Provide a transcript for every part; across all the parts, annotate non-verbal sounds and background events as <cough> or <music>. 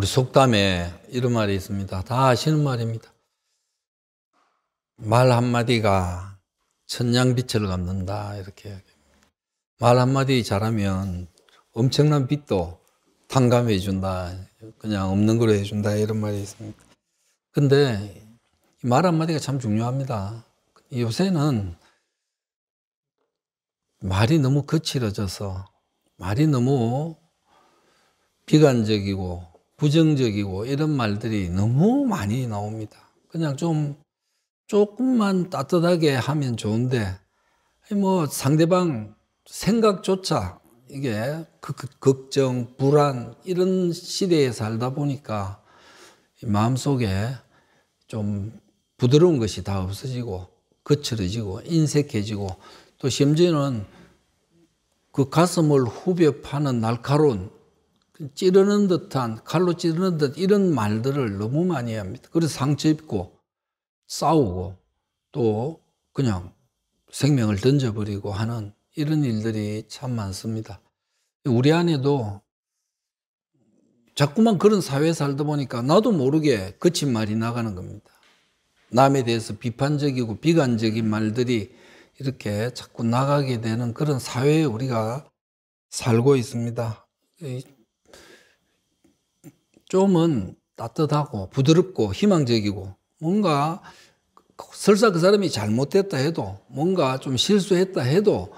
우리 속담에 이런 말이 있습니다. 다 아시는 말입니다. 말 한마디가 천냥빛을 갚는다. 이렇게. 말 한마디 잘하면 엄청난 빛도 탕감해 준다. 그냥 없는 거로 해준다. 이런 말이 있습니다. 근데 말 한마디가 참 중요합니다. 요새는 말이 너무 거칠어져서 말이 너무 비관적이고 부정적이고 이런 말들이 너무 많이 나옵니다. 그냥 좀 조금만 따뜻하게 하면 좋은데 뭐 상대방 생각조차 이게 걱정, 불안 이런 시대에 살다 보니까 마음속에 좀 부드러운 것이 다 없어지고 거칠어지고 인색해지고 또 심지어는 그 가슴을 후벼 파는 날카로운 찌르는 듯한 칼로 찌르는 듯 이런 말들을 너무 많이 합니다. 그래서 상처 입고 싸우고 또 그냥 생명을 던져버리고 하는 이런 일들이 참 많습니다. 우리 안에도 자꾸만 그런 사회에 살다 보니까 나도 모르게 거친 말이 나가는 겁니다. 남에 대해서 비판적이고 비관적인 말들이 이렇게 자꾸 나가게 되는 그런 사회에 우리가 살고 있습니다. 좀은 따뜻하고 부드럽고 희망적이고 뭔가 설사 그 사람이 잘못됐다 해도 뭔가 좀 실수했다 해도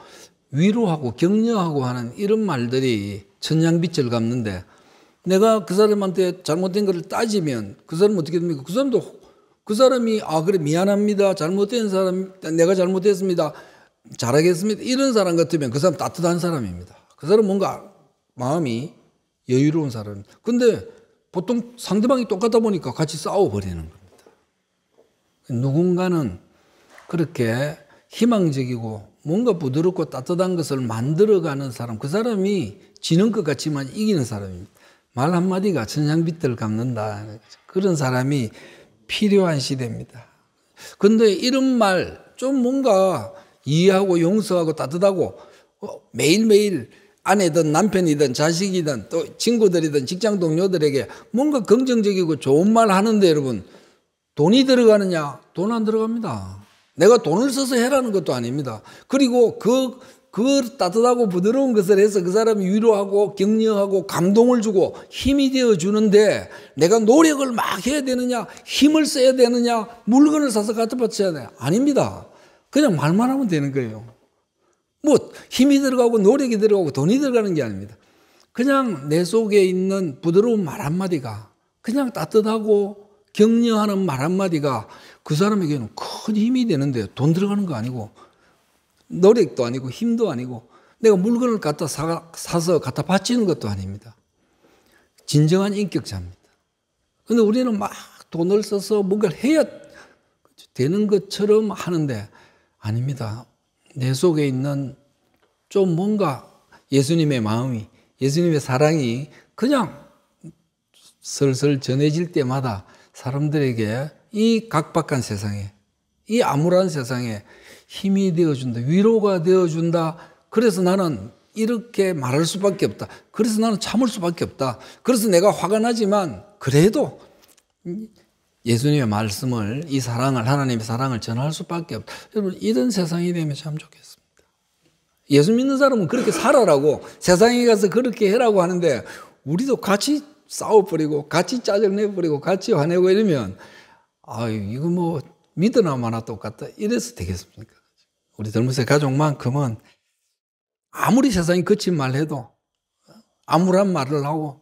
위로하고 격려하고 하는 이런 말들이 천냥빛을 갚는데 내가 그 사람한테 잘못된 것을 따지면 그 사람은 어떻게 됩니까? 그 사람도 그 사람이 아 그래 미안합니다. 잘못된 사람 내가 잘못했습니다. 잘하겠습니다. 이런 사람 같으면 그 사람 따뜻한 사람입니다. 그 사람 뭔가 마음이 여유로운 사람. 근데 보통 상대방이 똑같다 보니까 같이 싸워버리는 겁니다. 누군가는 그렇게 희망적이고 뭔가 부드럽고 따뜻한 것을 만들어가는 사람, 그 사람이 지는 것 같지만 이기는 사람입니다. 말 한마디가 천냥빛을 갚는다. 그런 사람이 필요한 시대입니다. 근데 이런 말 좀 뭔가 이해하고 용서하고 따뜻하고 어, 매일매일 아내든 남편이든 자식이든 또 친구들이든 직장 동료들에게 뭔가 긍정적이고 좋은 말 하는데 여러분 돈이 들어가느냐? 돈 안 들어갑니다. 내가 돈을 써서 해라는 것도 아닙니다. 그리고 그, 그 따뜻하고 부드러운 것을 해서 그 사람이 위로하고 격려하고 감동을 주고 힘이 되어 주는데 내가 노력을 막 해야 되느냐? 힘을 써야 되느냐? 물건을 사서 갖다 바쳐야 돼? 아닙니다. 그냥 말만 하면 되는 거예요. 뭐 힘이 들어가고 노력이 들어가고 돈이 들어가는 게 아닙니다. 그냥 내 속에 있는 부드러운 말 한마디가 그냥 따뜻하고 격려하는 말 한마디가 그 사람에게는 큰 힘이 되는데 돈 들어가는 거 아니고 노력도 아니고 힘도 아니고 내가 물건을 갖다 사, 사서 갖다 바치는 것도 아닙니다. 진정한 인격자입니다. 근데 우리는 막 돈을 써서 뭔가를 해야 되는 것처럼 하는데 아닙니다. 내 속에 있는 좀 뭔가 예수님의 마음이, 예수님의 사랑이 그냥 슬슬 전해질 때마다 사람들에게 이 각박한 세상에, 이 암울한 세상에 힘이 되어준다, 위로가 되어준다. 그래서 나는 이렇게 말할 수밖에 없다. 그래서 나는 참을 수밖에 없다. 그래서 내가 화가 나지만 그래도 예수님의 말씀을 이 사랑을 하나님의 사랑을 전할 수밖에 없다. 여러분 이런 세상이 되면 참 좋겠습니다. 예수 믿는 사람은 그렇게 살아라고 세상에 가서 그렇게 해라고 하는데 우리도 같이 싸워버리고 같이 짜증내버리고 같이 화내고 이러면 아유 이거 뭐 믿으나 마나 똑같다 이래서 되겠습니까? 우리 덜무새 가족만큼은 아무리 세상이 거친 말 해도 암울한 말을 하고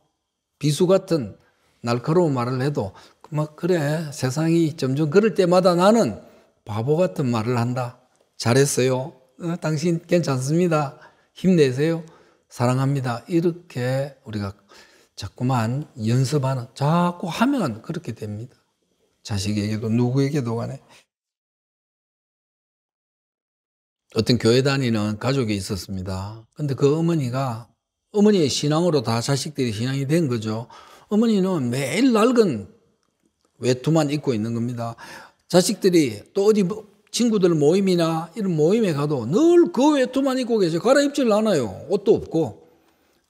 비수 같은 날카로운 말을 해도 막 그래 세상이 점점 그럴 때마다 나는 바보 같은 말을 한다. 잘했어요. 어, 당신 괜찮습니다. 힘내세요. 사랑합니다. 이렇게 우리가 자꾸만 연습하는, 자꾸 하면 그렇게 됩니다. 자식에게도 누구에게도 간에. 어떤 교회 다니는 가족이 있었습니다. 근데 그 어머니가 어머니의 신앙으로 다 자식들이 신앙이 된 거죠. 어머니는 매일 낡은 외투만 입고 있는 겁니다. 자식들이 또 어디 뭐 친구들 모임이나 이런 모임에 가도 늘 그 외투만 입고 계세요. 갈아입질 않아요. 옷도 없고.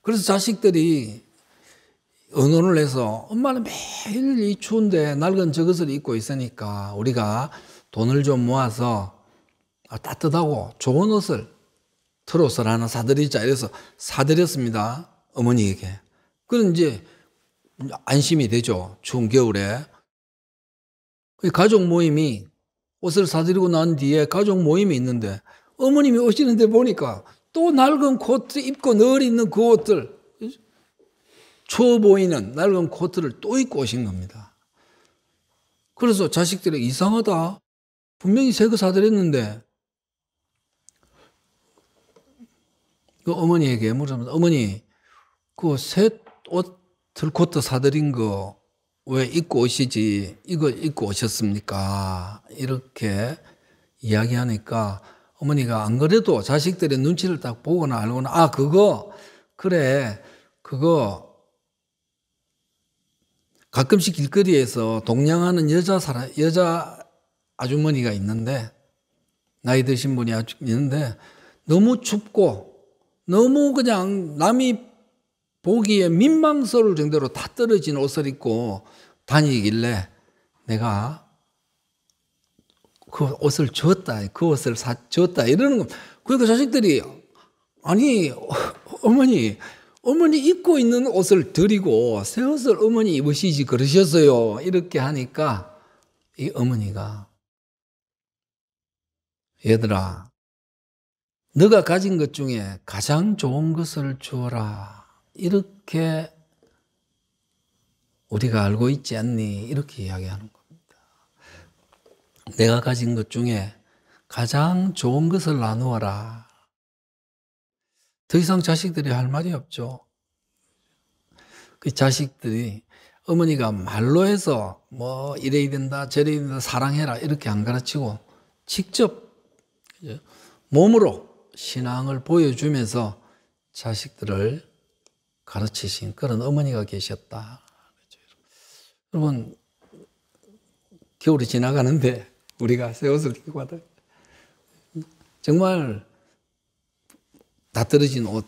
그래서 자식들이 의논을 해서 엄마는 매일 이 추운데 낡은 저것을 입고 있으니까 우리가 돈을 좀 모아서 따뜻하고 좋은 옷을 트롯을 하나 사드리자 이래서 사드렸습니다. 어머니에게. 그럼 이제 안심이 되죠. 추운 겨울에. 가족 모임이 옷을 사드리고 난 뒤에 가족 모임이 있는데 어머님이 오시는데 보니까 또 낡은 코트 입고 늘 있는 그 옷들 추워 보이는 낡은 코트를 또 입고 오신 겁니다. 그래서 자식들이 이상하다. 분명히 새 거 사드렸는데 그 어머니에게 물어보면 어머니 그 새 옷 들코트 사드린 거 왜 입고 오시지 이거 입고 오셨습니까? 이렇게 이야기하니까 어머니가 안 그래도 자식들의 눈치를 딱 보거나 알거나 아 그거 그래 그거 가끔씩 길거리에서 동냥하는 여자 사람 여자 아주머니가 있는데 나이 드신 분이 있는데 너무 춥고 너무 그냥 남이 보기에 민망스러울 정도로 다 떨어진 옷을 입고 다니길래 내가 그 옷을 줬다, 그 옷을 사, 줬다, 이러는 거. 그러니까 자식들이, 아니, <laughs> 어머니, 어머니 입고 있는 옷을 드리고 새 옷을 어머니 입으시지 그러셨어요. 이렇게 하니까 이 어머니가 얘들아, 너가 가진 것 중에 가장 좋은 것을 주어라. 이렇게 우리가 알고 있지 않니? 이렇게 이야기하는 겁니다. 내가 가진 것 중에 가장 좋은 것을 나누어라. 더 이상 자식들이 할 말이 없죠. 그 자식들이 어머니가 말로 해서 뭐 이래야 된다, 저래야 된다, 사랑해라 이렇게 안 가르치고 직접 몸으로 신앙을 보여주면서 자식들을 가르치신 그런 어머니가 계셨다. 여러분, 겨울이 지나가는데 우리가 새 옷을 입고 가다 정말 다 떨어진 옷,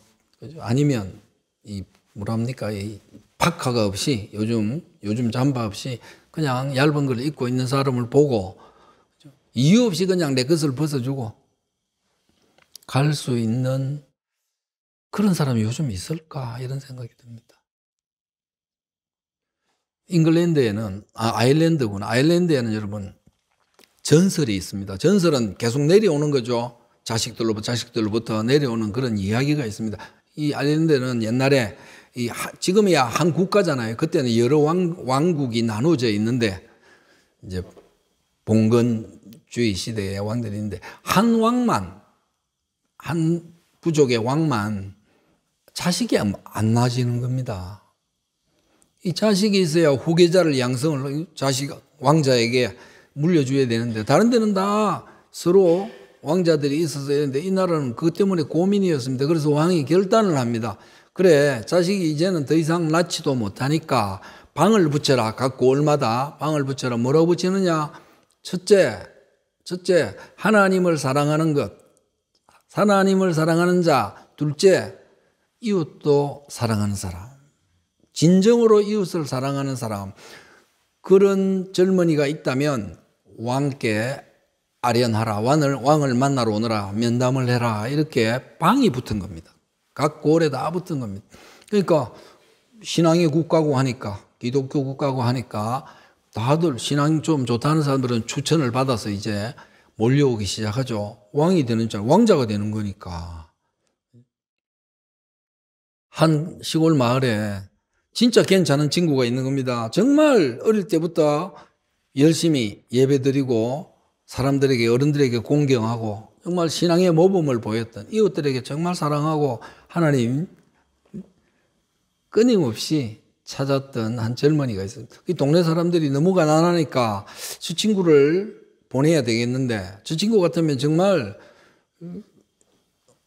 아니면 이 뭐랍니까? 이 파카가 없이 요즘 요즘 잠바 없이 그냥 얇은 걸 입고 있는 사람을 보고 이유 없이 그냥 내 것을 벗어주고 갈 수 있는 그런 사람이 요즘 있을까 이런 생각이 듭니다. 잉글랜드에는 아 아일랜드구나. 아일랜드에는 여러분 전설이 있습니다. 전설은 계속 내려오는 거죠. 자식들로부터 자식들로부터 내려오는 그런 이야기가 있습니다. 이 아일랜드는 옛날에 이 지금이야 한 국가잖아요. 그때는 여러 왕, 왕국이 나눠져 있는데 이제 봉건주의 시대의 왕들이 있는데 한 왕만 한 부족의 왕만 자식이 안 나지는 겁니다. 이 자식이 있어야 후계자를 양성을 자식 왕자에게 물려줘야 되는데 다른 데는 다 서로 왕자들이 있어서 이런데 이 나라는 그것 때문에 고민이었습니다. 그래서 왕이 결단을 합니다. 그래 자식이 이제는 더 이상 낳지도 못하니까 방을 붙여라. 갖고 올마다 방을 붙여라. 뭐라고 붙이느냐? 첫째, 첫째 하나님을 사랑하는 것. 하나님을 사랑하는 자. 둘째 이웃도 사랑하는 사람. 진정으로 이웃을 사랑하는 사람. 그런 젊은이가 있다면 왕께 아련하라. 왕을, 왕을 만나러 오너라. 면담을 해라. 이렇게 방이 붙은 겁니다. 각 고을에 다 붙은 겁니다. 그러니까 신앙의 국가고 하니까 기독교 국가고 하니까 다들 신앙 좀 좋다는 사람들은 추천을 받아서 이제 몰려오기 시작하죠. 왕이 되는 줄, 왕자가 되는 거니까. 한 시골 마을에 진짜 괜찮은 친구가 있는 겁니다. 정말 어릴 때부터 열심히 예배 드리고 사람들에게 어른들에게 공경하고 정말 신앙의 모범을 보였던 이웃들에게 정말 사랑하고 하나님 끊임없이 찾았던 한 젊은이가 있습니다. 이 동네 사람들이 너무 가난하니까 저 친구를 보내야 되겠는데 저 친구 같으면 정말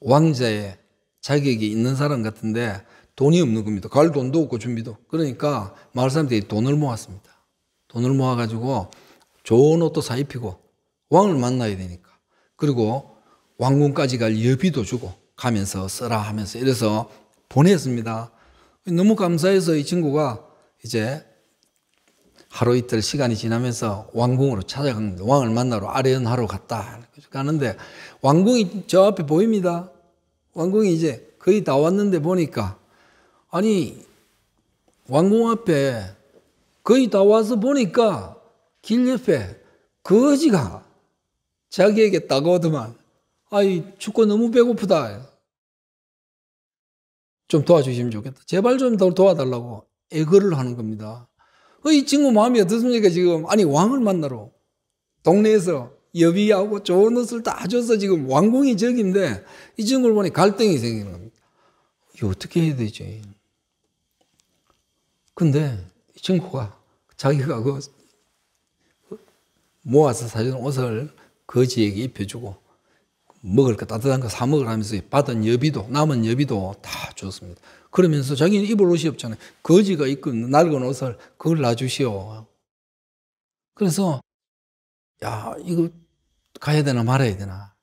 왕자의 자격이 있는 사람 같은데 돈이 없는 겁니다. 갈 돈도 없고 준비도. 그러니까 마을 사람들이 돈을 모았습니다. 돈을 모아가지고 좋은 옷도 사 입히고 왕을 만나야 되니까. 그리고 왕궁까지 갈 여비도 주고 가면서 써라 하면서 이래서 보냈습니다. 너무 감사해서 이 친구가 이제 하루 이틀 시간이 지나면서 왕궁으로 찾아갑니다. 왕을 만나러 아련하러 갔다. 가는데 왕궁이 저 앞에 보입니다. 왕궁이 이제 거의 다 왔는데 보니까 아니 왕궁 앞에 거의 다 와서 보니까 길 옆에 거지가 자기에게 따가오더만 아이 죽고 너무 배고프다. 좀 도와주시면 좋겠다. 제발 좀 더 도와달라고 애거를 하는 겁니다. 어, 이 친구 마음이 어떻습니까, 지금? 아니, 왕을 만나러 동네에서 여비하고 좋은 옷을 다 줘서 지금 왕궁이 저기인데 이 친구를 보니 갈등이 생기는 겁니다. 이거 어떻게 해야 되지? 근데 이 친구가 자기가 그 모아서 사준 옷을 거지에게 입혀주고 먹을 거 따뜻한 거 사 먹을 하면서 받은 여비도 남은 여비도 다 줬습니다. 그러면서 자기는 입을 옷이 없잖아요. 거지가 입고 낡은 옷을 그걸 놔주시오. 그래서 야 이거 가야 되나 말아야 되나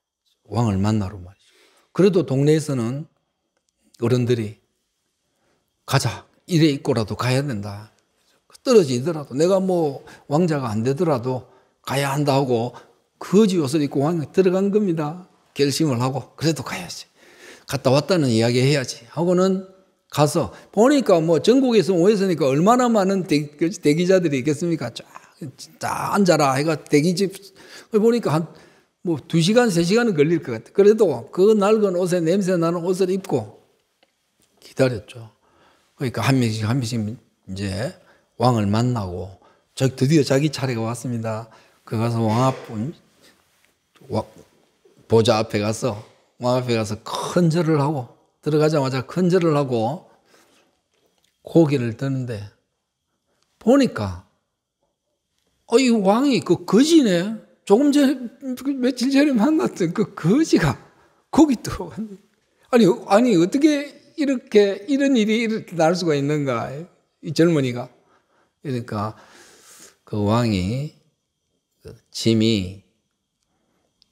왕을 만나러 말이죠. 그래도 동네에서는 어른들이 가자 이래 입고라도 가야 된다. 떨어지더라도 내가 뭐 왕자가 안 되더라도 가야 한다 하고 거지 옷을 입고 왕 들어간 겁니다. 결심을 하고 그래도 가야지. 갔다 왔다는 이야기 해야지. 하고는 가서 보니까 뭐 전국에서 오해서니까 얼마나 많은 대기, 자들이 있겠습니까? 쫙, 쫙 앉아라 해가 대기집 보니까 한 뭐 두 시간, 세 시간은 걸릴 것 같아. 그래도 그 낡은 옷에 냄새 나는 옷을 입고 기다렸죠. 그러니까 한 명씩 한 명씩 이제 왕을 만나고 저 드디어 자기 차례가 왔습니다. 그 가서 왕 앞, 보좌 앞에 가서 왕 앞에 가서 큰 절을 하고 들어가자마자 큰 절을 하고 고개를 드는데 보니까 어, 이 왕이 그 거지네. 조금 전에, 며칠 전에 만났던 그 거지가 거기 들어왔네. 아니, 아니, 어떻게 이렇게, 이런 일이 이렇게 날 수가 있는가. 이 젊은이가. 그러니까 그 왕이, 그 짐이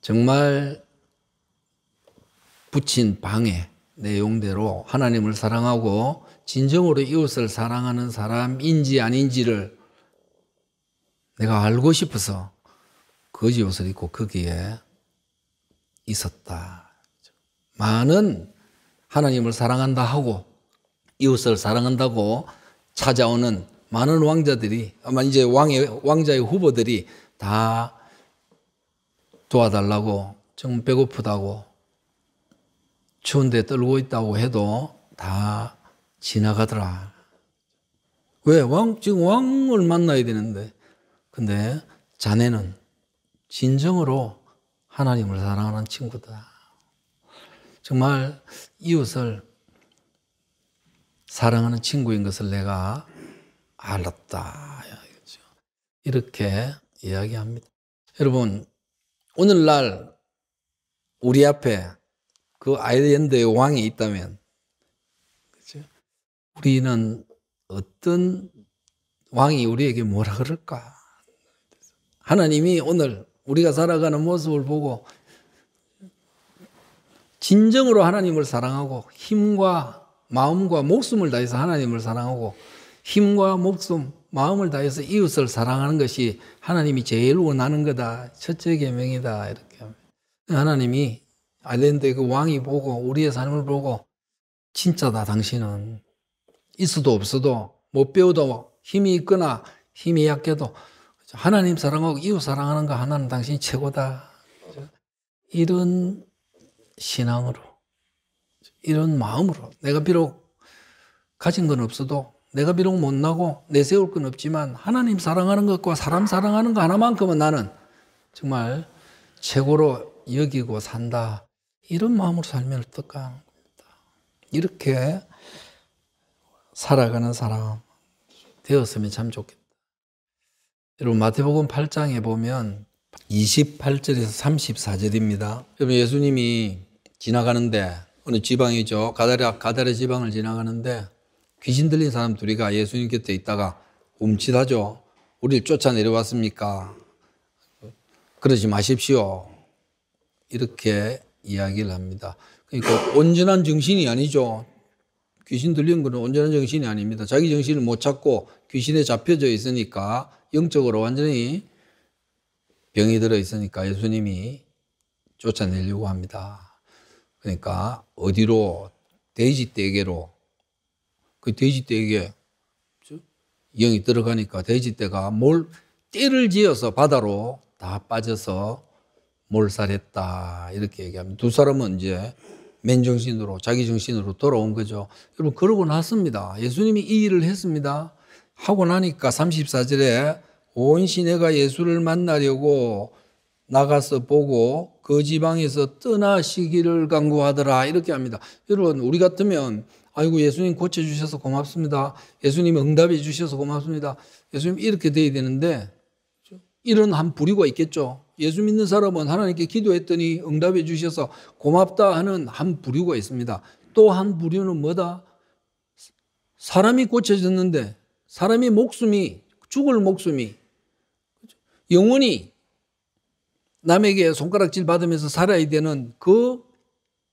정말 붙인 방해 내용대로 하나님을 사랑하고 진정으로 이웃을 사랑하는 사람인지 아닌지를 내가 알고 싶어서 거지 옷을 입고 거기에 있었다. 많은 하나님을 사랑한다 하고 이웃을 사랑한다고 찾아오는 많은 왕자들이 아마 이제 왕의 왕자의 후보들이 다 도와달라고 정 배고프다고 추운데 떨고 있다고 해도 다 지나가더라. 왜? 왕, 지금 왕을 만나야 되는데. 근데 자네는 진정으로 하나님을 사랑하는 친구다. 정말 이웃을 사랑하는 친구인 것을 내가 알았다. 이렇게 이야기합니다. 여러분, 오늘날 우리 앞에 그 아일랜드의 왕이 있다면, 그죠? 우리는 어떤 왕이 우리에게 뭐라 그럴까? 하나님이 오늘 우리가 살아가는 모습을 보고 진정으로 하나님을 사랑하고 힘과 마음과 목숨을 다해서 하나님을 사랑하고 힘과 목숨, 마음을 다해서 이웃을 사랑하는 것이 하나님이 제일 원하는 거다. 첫째 계명이다. 이렇게 하나님이 아일랜드의 그 왕이 보고 우리의 삶을 보고 진짜다 당신은 있어도 없어도 못 배워도 힘이 있거나 힘이 약해도 하나님 사랑하고 이웃 사랑하는 거 하나는 당신이 최고다. 이런 신앙으로 이런 마음으로 내가 비록 가진 건 없어도 내가 비록 못나고 내세울 건 없지만 하나님 사랑하는 것과 사람 사랑하는 거 하나만큼은 나는 정말 최고로 여기고 산다. 이런 마음으로 살면 어떨까? 이렇게 살아가는 사람 되었으면 참 좋겠다. 여러분 마태복음 8장에 보면 28절에서 34절입니다. 여러분 예수님이 지나가는데 어느 지방이죠. 가다라 가다라 지방을 지나가는데 귀신 들린 사람 둘이가 예수님 곁에 있다가 움찔하죠. 우리를 쫓아 내려왔습니까? 그러지 마십시오. 이렇게 이야기를 합니다. 그러니까 온전한 정신이 아니죠. 귀신 들린 거는 온전한 정신이 아닙니다. 자기 정신을 못 찾고 귀신에 잡혀져 있으니까 영적으로 완전히 병이 들어 있으니까 예수님이 쫓아내려고 합니다. 그러니까 어디로 돼지 떼게로 그 돼지 떼게 영이 들어가니까 돼지 떼가 몰 떼를 지어서 바다로 다 빠져서 몰살했다 이렇게 얘기합니다. 두 사람은 이제 맨정신으로 자기 정신으로 돌아온 거죠. 여러분 그러고 났습니다. 예수님이 이 일을 했습니다. 하고 나니까 34절에 온 시내가 예수를 만나려고 나가서 보고 그 지방에서 떠나시기를 강구하더라 이렇게 합니다. 여러분 우리 같으면 아이고 예수님 고쳐 주셔서 고맙습니다. 예수님 응답해 주셔서 고맙습니다. 예수님 이렇게 돼야 되는데 이런 한 부류가 있겠죠. 예수 믿는 사람은 하나님께 기도했더니 응답해 주셔서 고맙다 하는 한 부류가 있습니다. 또 한 부류는 뭐다? 사람이 고쳐졌는데 사람의 목숨이 죽을 목숨이 영원히 남에게 손가락질 받으면서 살아야 되는 그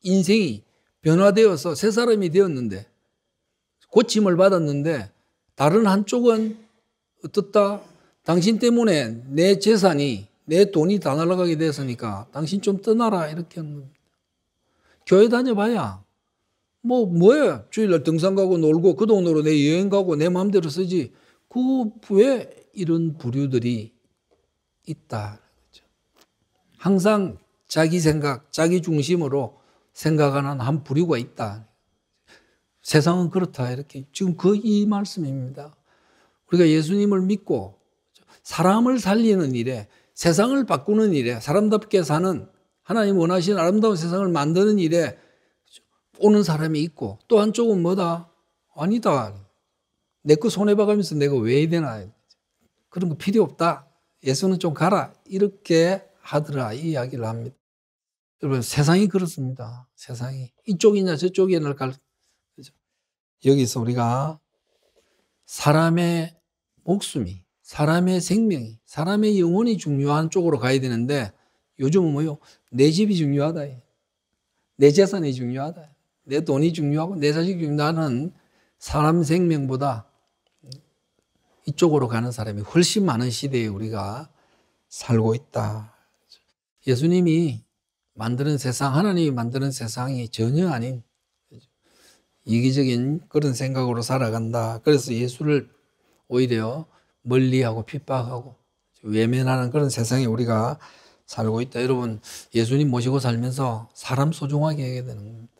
인생이 변화되어서 새 사람이 되었는데 고침을 받았는데 다른 한쪽은 어떻다? 당신 때문에 내 재산이 내 돈이 다 날아가게 됐으니까 당신 좀 떠나라 이렇게 하는 겁니다. 교회 다녀봐야 뭐 뭐야 주일날 등산 가고 놀고 그 돈으로 내 여행 가고 내 마음대로 쓰지 그 왜 이런 부류들이 있다. 항상 자기 생각, 자기 중심으로 생각하는 한 부류가 있다. 세상은 그렇다. 이렇게 지금 그 이 말씀입니다. 우리가 예수님을 믿고 사람을 살리는 일에 세상을 바꾸는 일에 사람답게 사는 하나님 원하시는 아름다운 세상을 만드는 일에 오는 사람이 있고 또 한쪽은 뭐다? 아니다. 내 거 손해봐가면서 내가 왜 해야 되나? 그런 거 필요 없다. 예수는 좀 가라. 이렇게 하더라. 이 이야기를 합니다. 여러분, 세상이 그렇습니다. 세상이. 이쪽이냐 저쪽이냐 갈? 여기서 우리가 사람의 목숨이 사람의 생명이, 사람의 영혼이 중요한 쪽으로 가야 되는데 요즘은 뭐요? 내 집이 중요하다. 내 재산이 중요하다. 내 돈이 중요하고 내 자식이 중요하는 사람 생명보다 이쪽으로 가는 사람이 훨씬 많은 시대에 우리가 살고 있다. 예수님이 만드는 세상, 하나님이 만드는 세상이 전혀 아닌 이기적인 그런 생각으로 살아간다. 그래서 예수를 오히려 멀리하고 핍박하고 외면하는 그런 세상에 우리가 살고 있다. 여러분, 예수님 모시고 살면서 사람 소중하게 해야 되는 겁니다.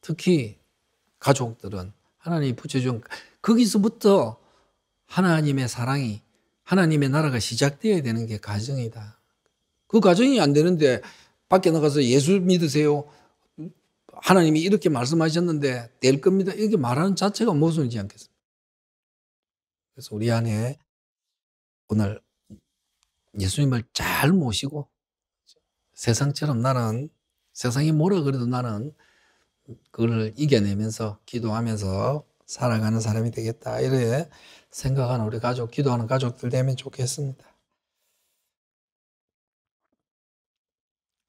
특히 가족들은 하나님이 붙여준 거기서부터 하나님의 사랑이 하나님의 나라가 시작되어야 되는 게 가정이다. 그 가정이 안 되는데 밖에 나가서 예수 믿으세요. 하나님이 이렇게 말씀하셨는데 될 겁니다. 이렇게 말하는 자체가 모순이지 않겠습니까? 그래서 우리 안에 오늘 예수님을 잘 모시고 세상처럼 나는 세상이 뭐라 그래도 나는 그걸 이겨내면서 기도하면서 살아가는 사람이 되겠다. 이래 생각하는 우리 가족, 기도하는 가족들 되면 좋겠습니다.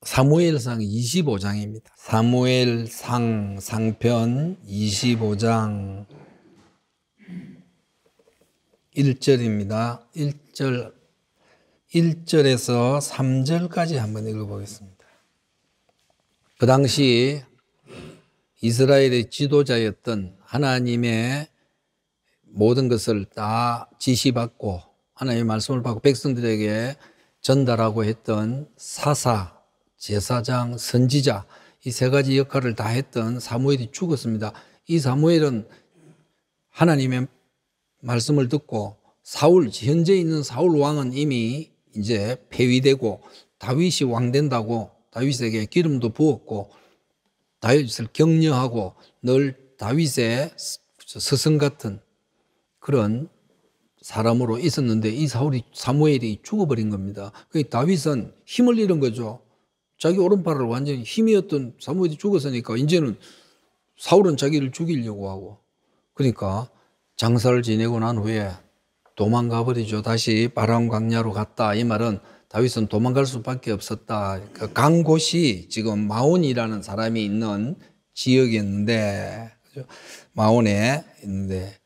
사무엘상 25장입니다. 사무엘상 상편 25장 1절입니다. 1절 1절에서 3절까지 한번 읽어보겠습니다. 그 당시 이스라엘의 지도자였던 하나님의 모든 것을 다 지시받고 하나님의 말씀을 받고 백성들에게 전달하고 했던 사사, 제사장, 선지자 이 세 가지 역할을 다 했던 사무엘이 죽었습니다. 이 사무엘은 하나님의 말씀을 듣고 사울 현재 있는 사울 왕은 이미 이제 폐위되고 다윗이 왕 된다고 다윗에게 기름도 부었고 다윗을 격려하고 늘 다윗의 스승 같은 그런 사람으로 있었는데 이 사울이 사무엘이 죽어버린 겁니다. 그 다윗은 힘을 잃은 거죠. 자기 오른팔을 완전히 힘이었던 사무엘이 죽었으니까 이제는 사울은 자기를 죽이려고 하고 그러니까 장사를 지내고 난 후에 도망가 버리죠. 다시 바람 광야로 갔다. 이 말은 다윗은 도망갈 수밖에 없었다. 그간 곳이 지금 마온이라는 사람이 있는 지역이었는데? 마온에 있는데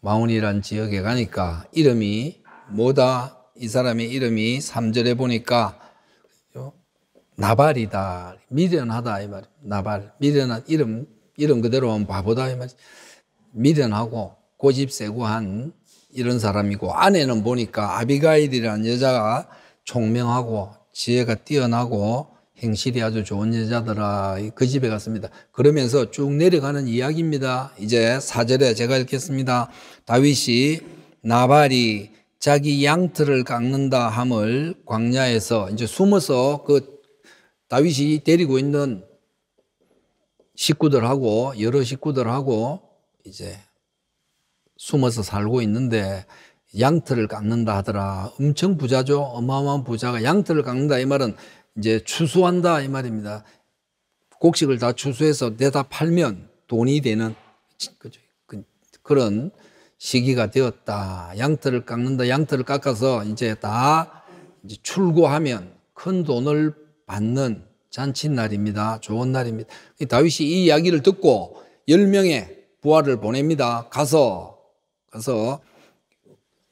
마온이란 지역에 가니까 이름이 뭐다? 이 사람의 이름이 3절에 보니까 나발이다. 미련하다 이 말. 나발. 미련한 이름 이름 그대로 하면 바보다 이 말. 미련하고 고집 세고 한 이런 사람이고 아내는 보니까 아비가일이라는 여자가 총명하고 지혜가 뛰어나고 행실이 아주 좋은 여자더라. 그 집에 갔습니다. 그러면서 쭉 내려가는 이야기입니다. 이제 사절에 제가 읽겠습니다. 다윗이 나발이 자기 양털을 깎는다 함을 광야에서 이제 숨어서 그 다윗이 데리고 있는 식구들하고 여러 식구들하고 이제 숨어서 살고 있는데 양털을 깎는다 하더라. 엄청 부자죠. 어마어마한 부자가 양털을 깎는다 이 말은 이제 추수한다 이 말입니다. 곡식을 다 추수해서 내다 팔면 돈이 되는 그, 그런 시기가 되었다. 양털을 깎는다. 양털을 깎아서 이제 다 이제 출고하면 큰 돈을 받는 잔칫날입니다. 좋은 날입니다. 다윗이 이 이야기를 듣고 10명의 부하를 보냅니다. 가서, 가서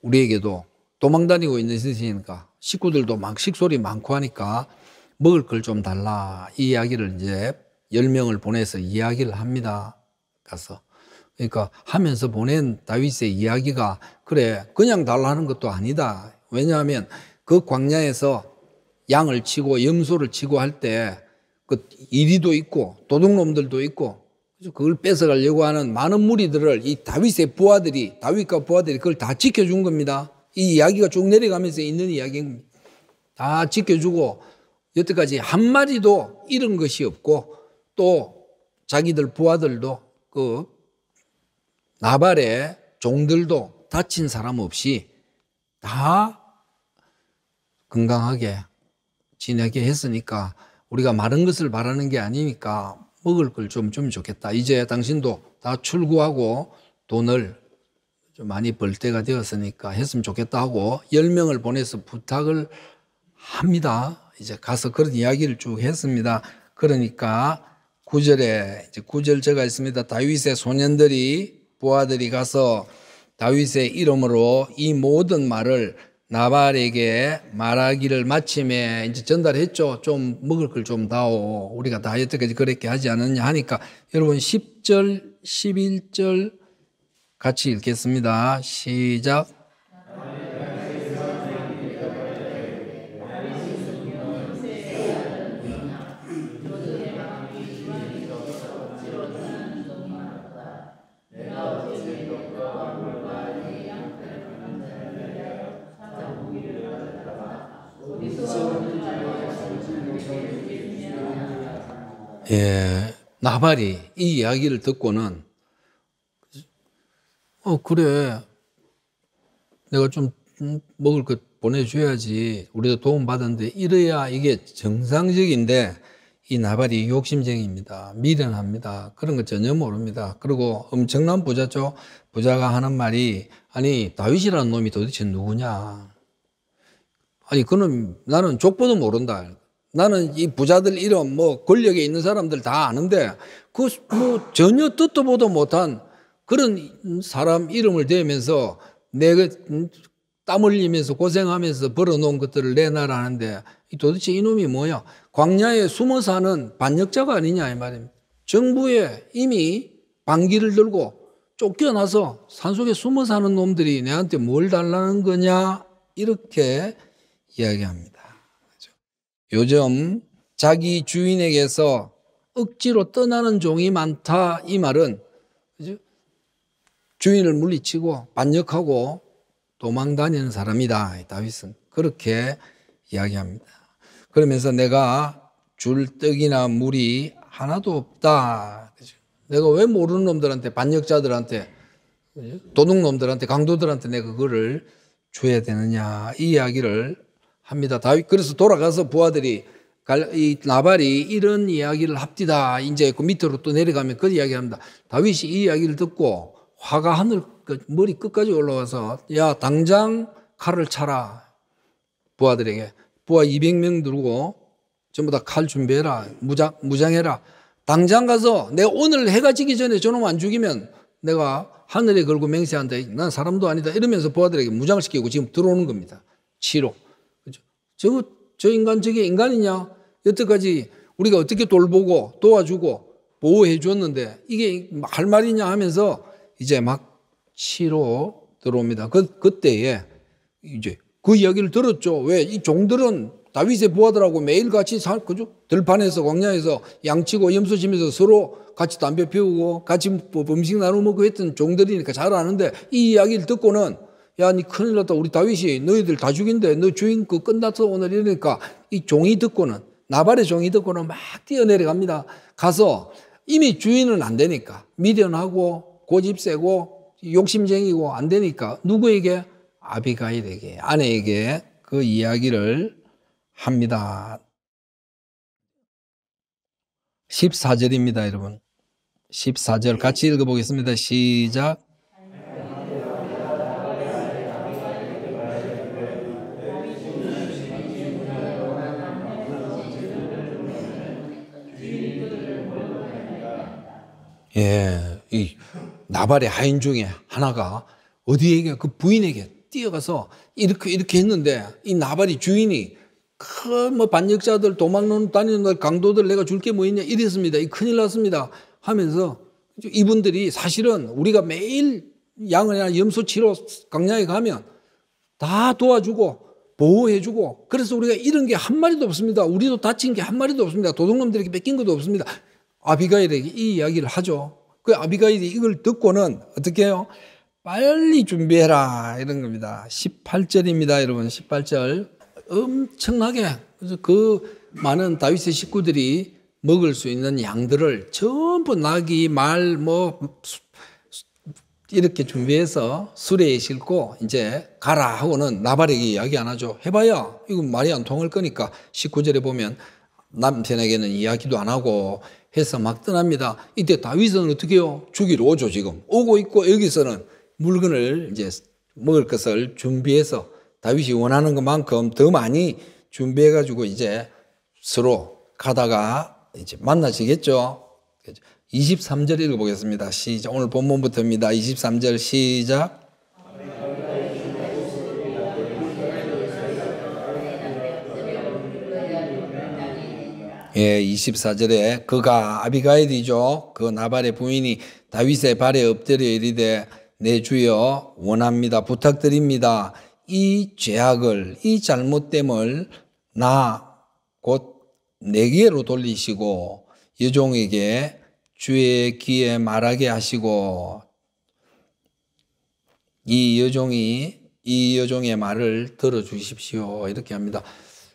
우리에게도 도망 다니고 있는 시니까 식구들도 막 식솔이 많고 하니까 먹을 걸 좀 달라. 이 이야기를 이제 10명을 보내서 이야기를 합니다. 가서. 그러니까 하면서 보낸 다윗의 이야기가 그래, 그냥 달라는 것도 아니다. 왜냐하면 그 광야에서 양을 치고 염소를 치고 할 때 그 이리도 있고 도둑놈들도 있고 그걸 뺏어가려고 하는 많은 무리들을 이 다윗의 부하들이 다윗과 부하들이 그걸 다 지켜준 겁니다. 이 이야기가 쭉 내려가면서 있는 이야기입니다. 다 지켜주고 여태까지 한 마리도 잃은 것이 없고 또 자기들 부하들도 그 나발의 종들도 다친 사람 없이 다 건강하게 지내게 했으니까 우리가 마른 것을 바라는 게 아니니까 먹을 걸 좀 주면 좋겠다. 이제 당신도 다 출구하고 돈을 좀 많이 벌 때가 되었으니까 했으면 좋겠다 하고 10명을 보내서 부탁을 합니다. 이제 가서 그런 이야기를 쭉 했습니다. 그러니까 9절에 이제 9절제가 있습니다. 다윗의 소년들이 부하들이 가서 다윗의 이름으로 이 모든 말을 나발에게 말하기를 마침에 이제 전달했죠. 좀 먹을 걸 좀 다오. 우리가 다 여태까지 그렇게 하지 않았냐 하니까 여러분 10절, 11절 같이 읽겠습니다. 시작. 예, 나발이 이 이야기를 듣고는 어 그래 내가 좀 먹을 것 보내줘야지 우리도 도움 받았는데 이래야 이게 정상적인데 이 나발이 욕심쟁이입니다. 미련합니다. 그런 거 전혀 모릅니다. 그리고 엄청난 부자죠. 부자가 하는 말이 아니 다윗이라는 놈이 도대체 누구냐? 아니 그는 나는 족보도 모른다. 나는 이 부자들 이름, 뭐 권력에 있는 사람들 다 아는데 그 뭐 전혀 뜻도 보도 못한 그런 사람 이름을 대면서 내가 땀 흘리면서 고생하면서 벌어놓은 것들을 내놔라 하는데 도대체 이놈이 뭐야? 광야에 숨어 사는 반역자가 아니냐 이 말입니다. 정부에 이미 반기를 들고 쫓겨나서 산속에 숨어 사는 놈들이 내한테 뭘 달라는 거냐? 이렇게 이야기합니다. 요즘 자기 주인에게서 억지로 떠나는 종이 많다 이 말은? 주인을 물리치고 반역하고 도망 다니는 사람이다. 다윗은 그렇게 이야기합니다. 그러면서 내가 줄 떡이나 물이 하나도 없다. 내가 왜 모르는 놈들한테 반역자들한테 도둑놈들한테 강도들한테 내가 그거를 줘야 되느냐 이 이야기를 합니다. 다윗 그래서 돌아가서 부하들이 이 나발이 이런 이야기를 합디다. 이제 그 밑으로 또 내려가면 그 이야기합니다. 다윗이 이 이야기를 듣고 화가 하늘 머리 끝까지 올라와서 야 당장 칼을 차라 부하들에게 부하 200명 들고 전부 다 칼 준비해라 무장 무장해라 당장 가서 내가 오늘 해가 지기 전에 저놈 안 죽이면 내가 하늘에 걸고 맹세한다. 난 사람도 아니다. 이러면서 부하들에게 무장을 시키고 지금 들어오는 겁니다. 치로. 저, 저 인간 저게 인간이냐? 여태까지 우리가 어떻게 돌보고 도와주고 보호해 줬는데 이게 할 말이냐 하면서 이제 막 치로 들어옵니다. 그, 그때에 이제 그 이야기를 들었죠. 왜? 이 종들은 다윗의 부하들하고 매일 같이 살, 그죠? 들판에서 광야에서 양치고 염소 지면서 서로 같이 담배 피우고 같이 뭐 음식 나눠 먹고 했던 종들이니까 잘 아는데 이 이야기를 듣고는 야, 니 큰일 났다. 우리 다윗이 너희들 다 죽인데 너 주인 그 끝났어 오늘 이러니까 이 종이 듣고는 나발의 종이 듣고는 막 뛰어내려갑니다. 가서 이미 주인은 안 되니까 미련하고 고집 세고 욕심쟁이고 안 되니까 누구에게 아비가일에게 아내에게 그 이야기를 합니다. 14절입니다, 여러분. 14절 같이 읽어보겠습니다. 시작. 예, 이 나발의 하인 중에 하나가 어디에게 그 부인에게 뛰어가서 이렇게 이렇게 했는데 이 나발이 주인이 큰뭐 반역자들 도망 다니는 강도들 내가 줄 게 뭐 있냐 이랬습니다. 이 큰일 났습니다. 하면서 이분들이 사실은 우리가 매일 양을 염소 치러 강야에 가면 다 도와주고 보호해주고 그래서 우리가 이런 게한 마리도 없습니다. 우리도 다친 게 한 마리도 없습니다. 도둑놈들에게 뺏긴 것도 없습니다. 아비가일에게 이 이야기를 하죠. 그 아비가일이 이걸 듣고는 어떻게 해요? 빨리 준비해라 이런 겁니다. 18절입니다, 여러분. 18절. 엄청나게 그래서 그 많은 다윗의 식구들이 먹을 수 있는 양들을 전부 나귀, 말, 뭐 이렇게 준비해서 수레에 싣고 이제 가라 하고는 나발에게 이야기 안 하죠. 해봐야 이건 말이 안 통할 거니까 19절에 보면 남편에게는 이야기도 안 하고 해서 막 떠납니다. 이때 다윗은 어떻게 해요? 죽이러 오죠, 지금. 오고 있고 여기서는 물건을 이제 먹을 것을 준비해서 다윗이 원하는 것만큼 더 많이 준비해 가지고 이제 서로 가다가 이제 만나시겠죠. 23절 읽어보겠습니다. 시작. 오늘 본문부터입니다. 23절 시작. 예, 24절에 그가 아비가일이죠. 그 나발의 부인이 다윗의 발에 엎드려 이르되 내 주여 원합니다. 부탁드립니다. 이 죄악을, 이 잘못됨을 나 곧 내게로 돌리시고 여종에게 주의 귀에 말하게 하시고 이 여종이 이 여종의 말을 들어 주십시오. 이렇게 합니다.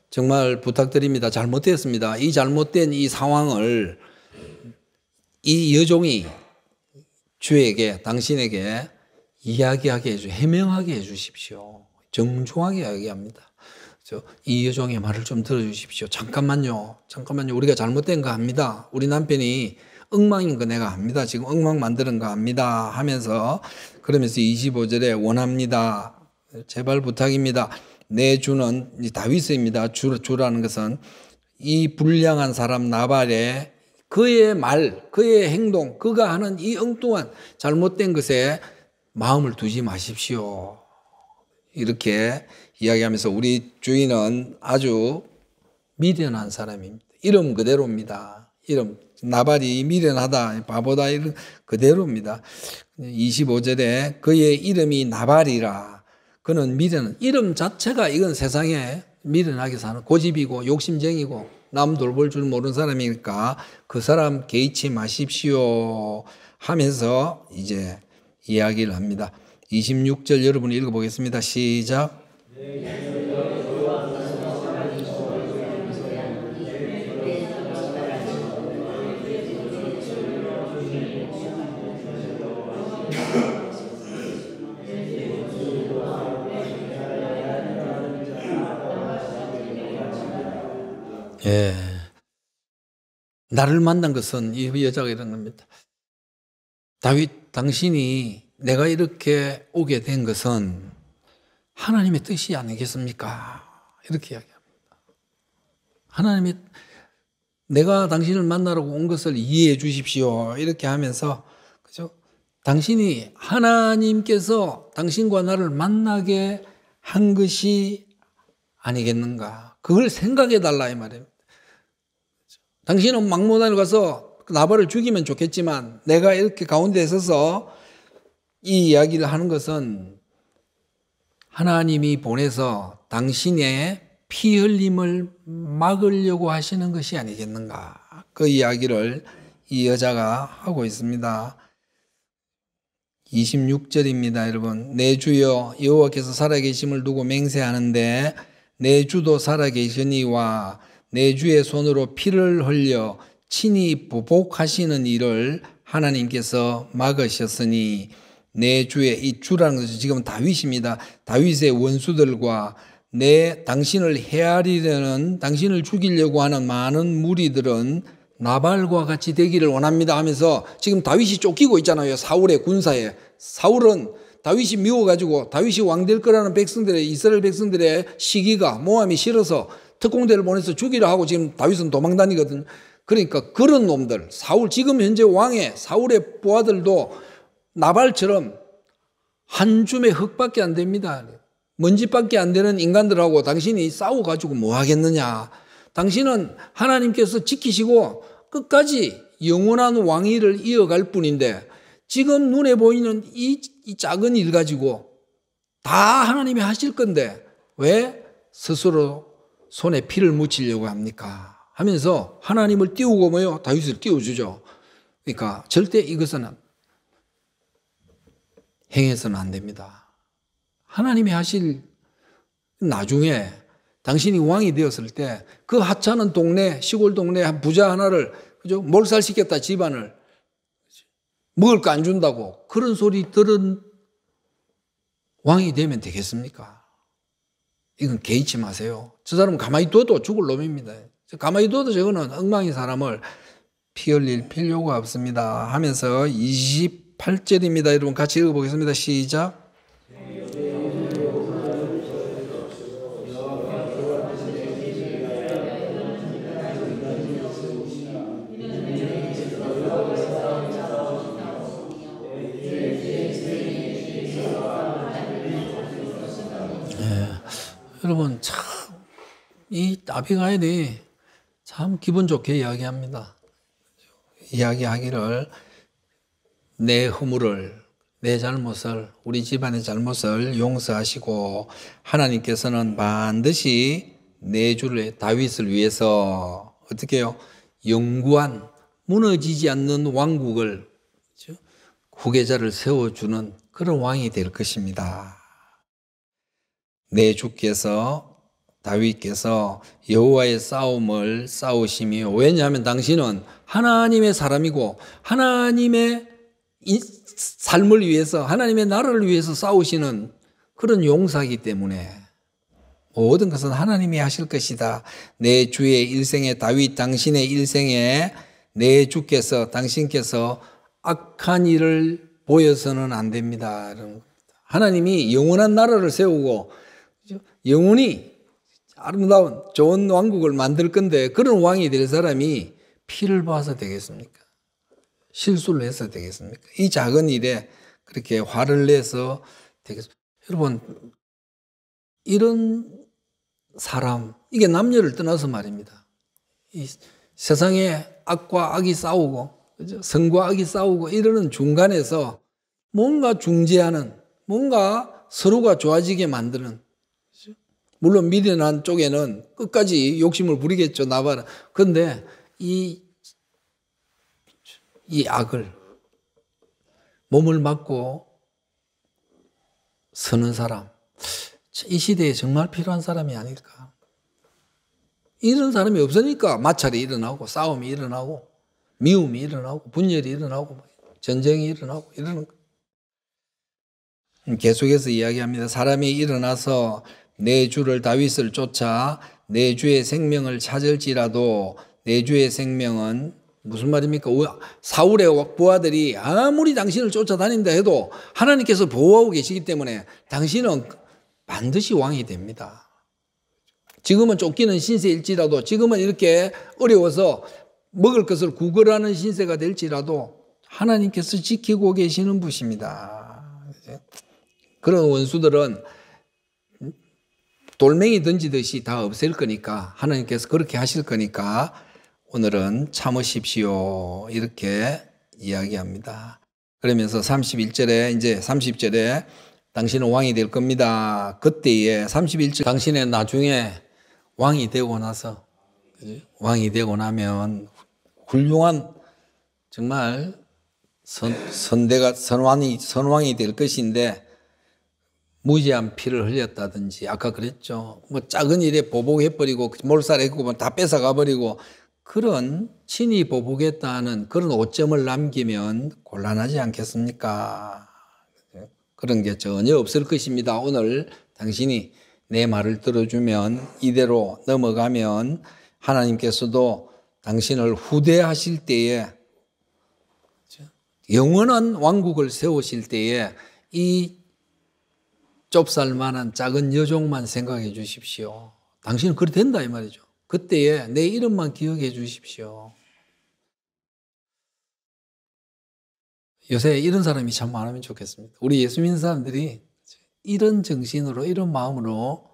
정말 부탁드립니다. 잘못했습니다. 이 잘못된 이 상황을 이 여종이 주에게, 당신에게 이야기하게 해주, 해명하게 해 주십시오. 정중하게 이야기합니다. 이 여종의 말을 좀 들어주십시오. 잠깐만요. 잠깐만요. 우리가 잘못된 거 압니다. 우리 남편이 엉망인 거 내가 압니다. 지금 엉망 만드는 거 압니다. 하면서 그러면서 25절에 원합니다. 제발 부탁입니다. 내 주는 다윗입니다. 주, 주라는 것은 이 불량한 사람 나발의 그의 말, 그의 행동, 그가 하는 이 엉뚱한 잘못된 것에 마음을 두지 마십시오. 이렇게 이야기하면서 우리 주인은 아주 미련한 사람입니다. 이름 그대로입니다. 이름 나발이 미련하다, 바보다 이런 그대로입니다. 25절에 그의 이름이 나발이라. 그는 미련, 이름 자체가 이건 세상에 미련하게 사는 고집이고 욕심쟁이고 남 돌볼 줄 모르는 사람이니까 그 사람 개의치 마십시오 하면서 이제 이야기를 합니다. 26절 여러분 읽어보겠습니다. 시작. 예. 나를 만난 것은 이 여자가 이런 겁니다. 다윗, 당신이 내가 이렇게 오게 된 것은 하나님의 뜻이 아니겠습니까? 이렇게 이야기합니다. 하나님의 내가 당신을 만나라고 온 것을 이해해 주십시오. 이렇게 하면서 그죠? 당신이 하나님께서 당신과 나를 만나게 한 것이 아니겠는가? 그걸 생각해 달라 이 말이에요. 당신은 막무단에 가서 나발을 죽이면 좋겠지만 내가 이렇게 가운데 서서 이 이야기를 하는 것은 하나님이 보내서 당신의 피 흘림을 막으려고 하시는 것이 아니겠는가. 그 이야기를 이 여자가 하고 있습니다. 26절입니다, 여러분. 내 주여 여호와께서 살아계심을 두고 맹세하는데 내 주도 살아계시니와 내 주의 손으로 피를 흘려 친히 보복하시는 일을 하나님께서 막으셨으니 내 주의 이 주라는 것은 지금 다윗입니다. 다윗의 원수들과 내 당신을 헤아리려는 당신을 죽이려고 하는 많은 무리들은 나발과 같이 되기를 원합니다 하면서 지금 다윗이 쫓기고 있잖아요. 사울의 군사에. 사울은 다윗이 미워가지고 다윗이 왕 될 거라는 백성들의 이스라엘 백성들의 시기가 모함이 싫어서 특공대를 보내서 죽이려 하고 지금 다윗은 도망 다니거든. 그러니까 그런 놈들 사울 지금 현재 왕의 사울의 부하들도 나발처럼 한 줌의 흙밖에 안 됩니다. 먼지밖에 안 되는 인간들하고 당신이 싸워가지고 뭐 하겠느냐. 당신은 하나님께서 지키시고 끝까지 영원한 왕위를 이어갈 뿐인데 지금 눈에 보이는 이, 이 작은 일 가지고 다 하나님이 하실 건데 왜 스스로 손에 피를 묻히려고 합니까? 하면서 하나님을 띄우고 뭐요? 다윗을 띄워주죠. 그러니까 절대 이것은 행해서는 안 됩니다. 하나님이 하실 나중에 당신이 왕이 되었을 때 그 하찮은 동네, 시골 동네 한 부자 하나를 그죠? 몰살시켰다 집안을 먹을 거 안 준다고 그런 소리 들은 왕이 되면 되겠습니까? 이건 개의치 마세요. 저 사람은 가만히 둬도 죽을 놈입니다. 가만히 둬도 저거는 엉망인 사람을 피 흘릴 필요가 없습니다. 하면서 28절입니다. 여러분 같이 읽어보겠습니다. 시작. 여러분 참 이 아비가일이 참 기분 좋게 이야기합니다. 이야기하기를 내 허물을 내 잘못을 우리 집안의 잘못을 용서하시고 하나님께서는 반드시 내 주를 다윗을 위해서 어떻게 해요? 영구한 무너지지 않는 왕국을 후계자를 세워주는 그런 왕이 될 것입니다. 내 주께서 다윗께서 여호와의 싸움을 싸우시며 왜냐하면 당신은 하나님의 사람이고 하나님의 삶을 위해서 하나님의 나라를 위해서 싸우시는 그런 용사이기 때문에 모든 것은 하나님이 하실 것이다. 내 주의 일생에 다윗 당신의 일생에 내 주께서 당신께서 악한 일을 보여서는 안 됩니다. 하나님이 영원한 나라를 세우고 영원히 아름다운 좋은 왕국을 만들 건데 그런 왕이 될 사람이 피를 봐서 되겠습니까? 실수를 해서 되겠습니까? 이 작은 일에 그렇게 화를 내서 되겠습니까? 여러분, 이런 사람, 이게 남녀를 떠나서 말입니다. 이 세상에 악과 악이 싸우고, 그죠? 성과 악이 싸우고 이러는 중간에서 뭔가 중재하는, 뭔가 서로가 좋아지게 만드는 물론 미련한 쪽에는 끝까지 욕심을 부리겠죠, 나바라. 그런데 이, 이 악을 몸을 맞고 서는 사람, 이 시대에 정말 필요한 사람이 아닐까. 이런 사람이 없으니까 마찰이 일어나고 싸움이 일어나고 미움이 일어나고 분열이 일어나고 전쟁이 일어나고 이러는 거. 계속해서 이야기합니다. 사람이 일어나서 내 주를 다윗을 쫓아 내 주의 생명을 찾을지라도 내 주의 생명은 무슨 말입니까? 사울의 부하들이 아무리 당신을 쫓아다닌다 해도 하나님께서 보호하고 계시기 때문에 당신은 반드시 왕이 됩니다. 지금은 쫓기는 신세일지라도 지금은 이렇게 어려워서 먹을 것을 구걸하는 신세가 될지라도 하나님께서 지키고 계시는 분입니다. 그런 원수들은 돌멩이 던지듯이 다 없앨 거니까 하나님께서 그렇게 하실 거니까 오늘은 참으십시오. 이렇게 이야기합니다. 그러면서 31절에 이제 30절에 당신은 왕이 될 겁니다. 그때에 31절 당신의 나중에 왕이 되고 나서 왕이 되고 나면 훌륭한 정말 선, 선대가 선왕이 선왕이 될 것인데 무지한 피를 흘렸다든지 아까 그랬죠. 뭐 작은 일에 보복해버리고 몰살했고 다 뺏어가버리고 그런 친히 보복했다는 그런 오점을 남기면 곤란하지 않겠습니까? 그런 게 전혀 없을 것입니다. 오늘 당신이 내 말을 들어주면 이대로 넘어가면 하나님께서도 당신을 후대하실 때에 영원한 왕국을 세우실 때에 이 좁쌀 만한 작은 여종만 생각해 주십시오. 당신은 그리 된다 이 말이죠. 그때에 내 이름만 기억해 주십시오. 요새 이런 사람이 참 많으면 좋겠습니다. 우리 예수 믿는 사람들이 이런 정신으로 이런 마음으로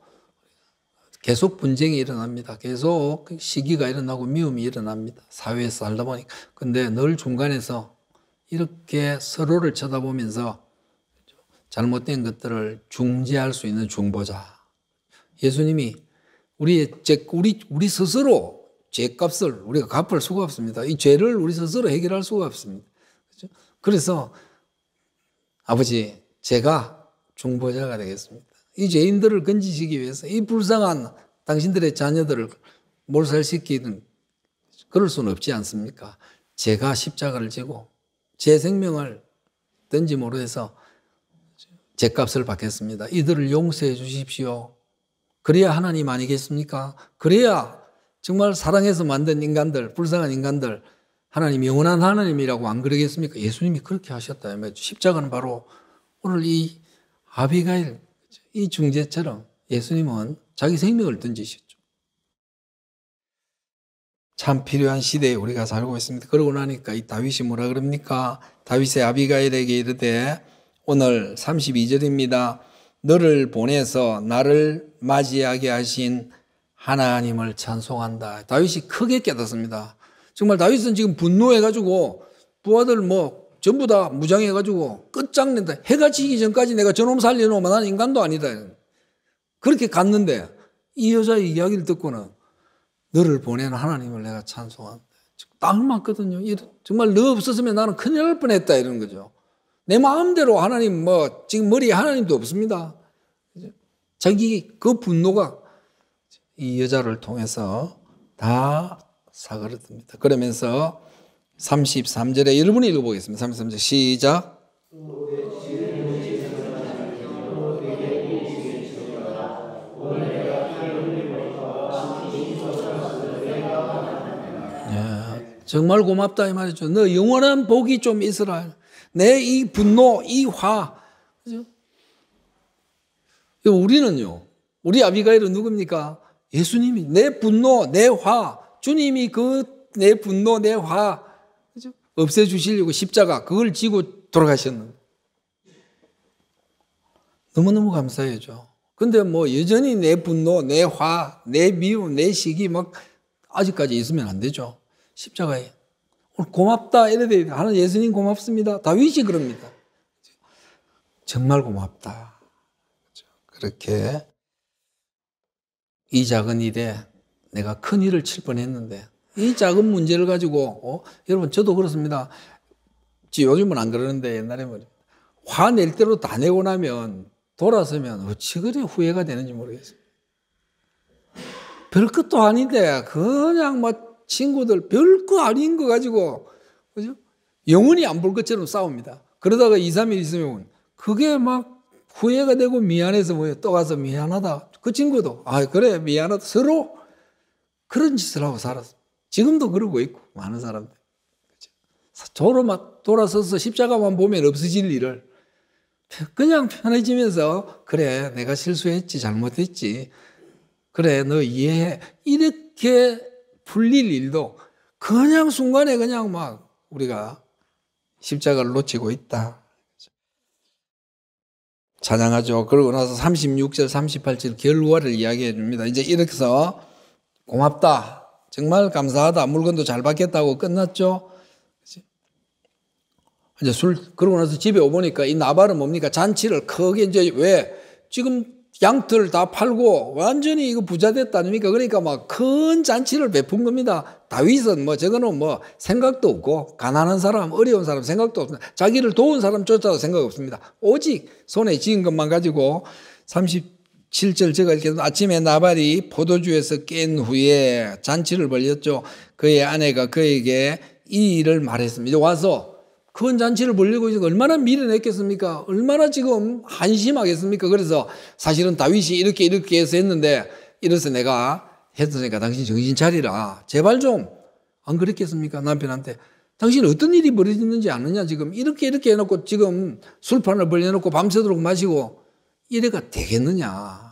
계속 분쟁이 일어납니다. 계속 시기가 일어나고 미움이 일어납니다. 사회에서 살다 보니까. 근데 늘 중간에서 이렇게 서로를 쳐다보면서 잘못된 것들을 중재할 수 있는 중보자. 예수님이 우리 우리 우리 스스로 죄값을 우리가 갚을 수가 없습니다. 이 죄를 우리 스스로 해결할 수가 없습니다. 그렇죠? 그래서 아버지 제가 중보자가 되겠습니다. 이 죄인들을 건지시기 위해서 이 불쌍한 당신들의 자녀들을 몰살시키는 그럴 수는 없지 않습니까? 제가 십자가를 지고 제 생명을 던짐으로 해서 죄값을 받겠습니다. 이들을 용서해 주십시오. 그래야 하나님 아니겠습니까? 그래야 정말 사랑해서 만든 인간들, 불쌍한 인간들, 하나님 영원한 하나님이라고 안 그러겠습니까? 예수님이 그렇게 하셨다. 십자가는 바로 오늘 이 아비가일, 이 중재처럼 예수님은 자기 생명을 던지셨죠. 참 필요한 시대에 우리가 살고 있습니다. 그러고 나니까 이 다윗이 뭐라 그럽니까? 다윗의 아비가일에게 이르되 오늘 32절입니다. 너를 보내서 나를 맞이하게 하신 하나님을 찬송한다. 다윗이 크게 깨닫습니다. 정말 다윗은 지금 분노해가지고 부하들 뭐 전부 다 무장해가지고 끝장낸다. 해가 지기 전까지 내가 저놈 살려놓으면 나는 인간도 아니다. 그렇게 갔는데 이 여자의 이야기를 듣고는 너를 보낸 하나님을 내가 찬송한다. 딱 맞거든요. 정말 너 없었으면 나는 큰일 날 뻔했다 이런 거죠. 내 마음대로 하나님 뭐 지금 머리에 하나님도 없습니다. 자기 그 분노가 이 여자를 통해서 다 사과를 듭니다. 그러면서 33절에 여러분이 읽어보겠습니다. 33절 시작. 예, 정말 고맙다 이 말이죠. 너 영원한 복이 좀 있으라. 내 이 분노, 이 화. 그죠? 우리는요, 우리 아비가일은 누굽니까? 예수님이 내 분노, 내 화, 주님이 그 내 분노, 내 화, 그죠? 없애주시려고 십자가, 그걸 지고 돌아가셨는. 너무너무 감사해죠. 근데 뭐 여전히 내 분노, 내 화, 내 미움, 내 시기 막 아직까지 있으면 안 되죠. 십자가에. 고맙다 이래 돼 하는 예수님 고맙습니다. 다윗이 그럽니다. 정말 고맙다. 그렇게 이 작은 일에 내가 큰 일을 칠 뻔했는데 이 작은 문제를 가지고 어? 여러분 저도 그렇습니다. 요즘은 안 그러는데 옛날에 뭐 화낼 대로 다 내고 나면 돌아서면 어찌 그리 후회가 되는지 모르겠어요. 별 것도 아닌데 그냥 뭐 친구들 별거 아닌 거 가지고 그죠? 영원히 안 볼 것처럼 싸웁니다. 그러다가 2, 3일 있으면 그게 막 후회가 되고 미안해서 뭐예요? 또 가서 미안하다. 그 친구도 아 그래 미안하다. 서로 그런 짓을 하고 살았어. 지금도 그러고 있고 많은 사람들. 저로 막 돌아서서 십자가만 보면 없어질 일을 그냥 편해지면서 그래 내가 실수했지 잘못했지 그래 너 이해해 이렇게 풀릴 일도 그냥 순간에 그냥 막 우리가 십자가를 놓치고 있다. 찬양하죠. 그러고 나서 36절, 38절 결과를 이야기해 줍니다. 이제 이렇게 해서 고맙다. 정말 감사하다. 물건도 잘 받겠다고 끝났죠. 이제 술, 그러고 나서 집에 오보니까 이 나발은 뭡니까? 잔치를 크게 이제 왜? 지금 양털 다 팔고 완전히 이거 부자 됐다 아닙니까? 그러니까 막 큰 잔치를 베푼 겁니다. 다윗은 뭐 저거는 뭐 생각도 없고 가난한 사람, 어려운 사람 생각도 없습니다. 자기를 도운 사람조차도 생각 없습니다. 오직 손에 쥐은 것만 가지고 37절 제가 이렇게 아침에 나발이 포도주에서 깬 후에 잔치를 벌였죠. 그의 아내가 그에게 이 일을 말했습니다. 와서 큰 잔치를 벌리고 있으니 얼마나 미련했겠습니까? 얼마나 지금 한심하겠습니까? 그래서 사실은 다윗이 이렇게 이렇게 해서 했는데 이래서 내가 했으니까 당신 정신 차리라. 제발 좀 안 그랬겠습니까? 남편한테. 당신 어떤 일이 벌어졌는지 아느냐 지금 이렇게 이렇게 해놓고 지금 술판을 벌려놓고 밤새도록 마시고 이래가 되겠느냐.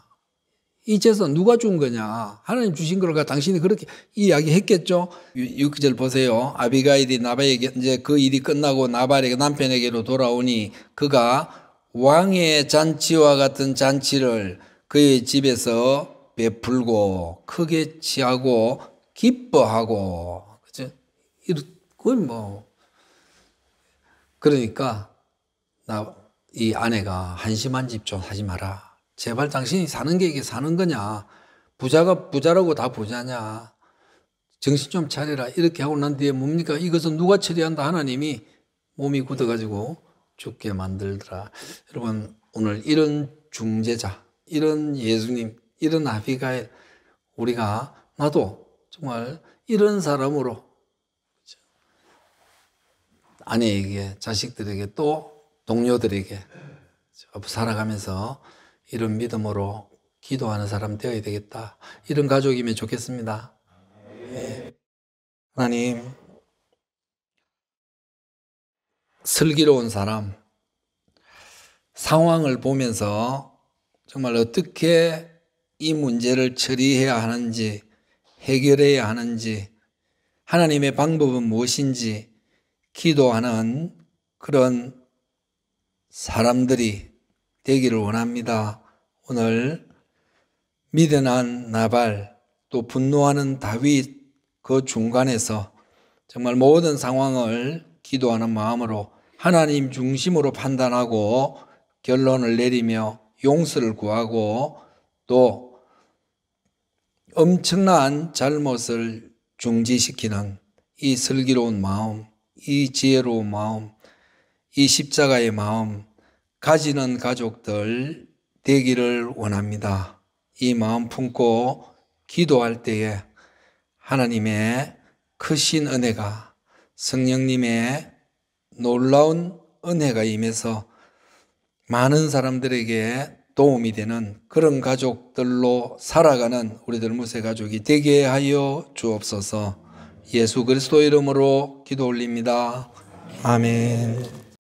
이 재산 누가 준 거냐? 하나님 주신 걸 당신이 그렇게 이야기했겠죠? 6절 보세요. 아비가일이 나발에게 이제 그 일이 끝나고 나발에게 남편에게로 돌아오니 그가 왕의 잔치와 같은 잔치를 그의 집에서 베풀고 크게 취하고 기뻐하고 그죠? 그건 뭐 그러니까 나 이 아내가 한심한 집 좀 하지 마라. 제발 당신이 사는 게 이게 사는 거냐. 부자가 부자라고 다 부자냐. 정신 좀 차려라. 이렇게 하고 난 뒤에 뭡니까? 이것은 누가 처리한다? 하나님이 몸이 굳어가지고 죽게 만들더라. 여러분, 오늘 이런 중재자, 이런 예수님, 이런 아비가엘, 우리가 나도 정말 이런 사람으로 아내에게, 자식들에게 또 동료들에게 살아가면서 이런 믿음으로 기도하는 사람 되어야 되겠다. 이런 가족이면 좋겠습니다. 네. 하나님, 슬기로운 사람, 상황을 보면서 정말 어떻게 이 문제를 처리해야 하는지, 해결해야 하는지, 하나님의 방법은 무엇인지 기도하는 그런 사람들이 되기를 원합니다. 오늘 미련한 나발 또 분노하는 다윗 그 중간에서 정말 모든 상황을 기도하는 마음으로 하나님 중심으로 판단하고 결론을 내리며 용서를 구하고 또 엄청난 잘못을 중지시키는 이 슬기로운 마음, 이 지혜로운 마음, 이 십자가의 마음, 가지는 가족들 되기를 원합니다. 이 마음 품고 기도할 때에 하나님의 크신 은혜가 성령님의 놀라운 은혜가 임해서 많은 사람들에게 도움이 되는 그런 가족들로 살아가는 우리들 무쇠 가족이 되게 하여 주옵소서 예수 그리스도 이름으로 기도 올립니다. 아멘.